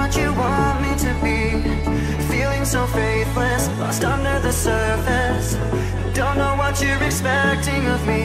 what you want me to be. Feeling so faithless, lost under the surface. Don't know what you're expecting of me.